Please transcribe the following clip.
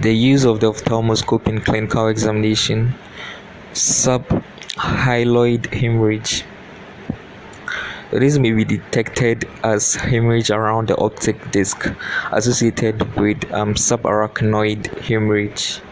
The use of the ophthalmoscope in clinical examination. Subhyaloid hemorrhage. This may be detected as hemorrhage around the optic disc associated with um, subarachnoid hemorrhage.